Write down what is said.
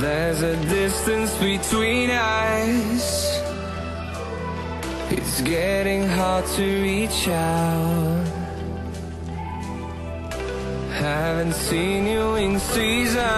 There's a distance between us. It's getting hard to reach out. Haven't seen you in seasons